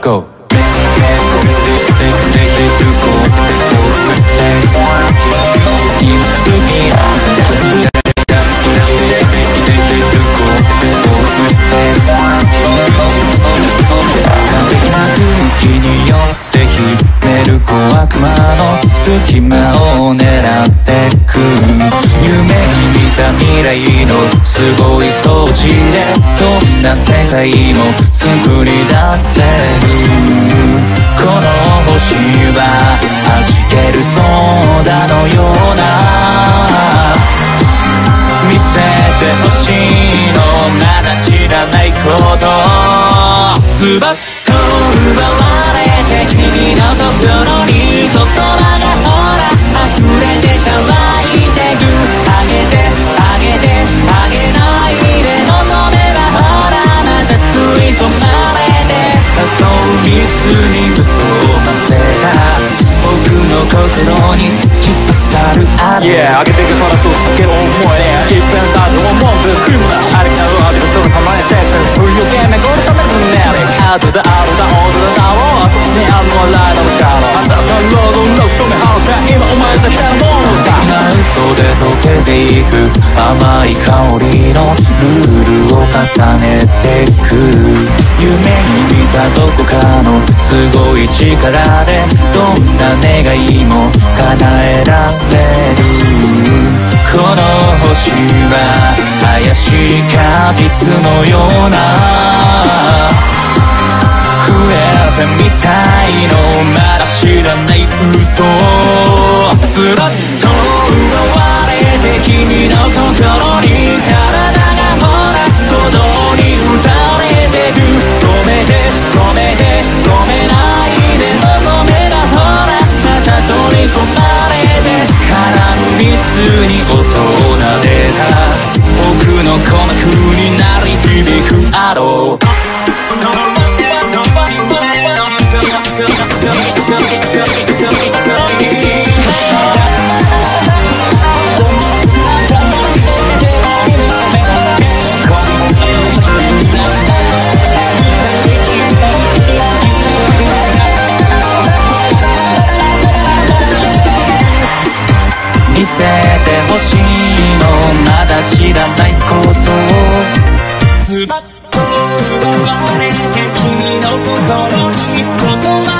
go!「隙間を狙って」未来のすごい装置でどんな世界も作り出せる。この星は弾けるソーダのような。見せてほしいのまだ知らないこと。ズバッと奪われて君の心に言葉がねアウトだアウトだオールだろうあそこにあるのはライドの力朝さんロードロック止めはうぜ今お前だけのものだな嘘で溶けていく。甘い香りのルールを重ねてく夢に見たどこかのすごい力でどんな願いも叶えられるこの星は怪しい果実のような。えてみたいのまだ知らない嘘ずらっとだ知らないことを。ズバッと奪われて君の心に言葉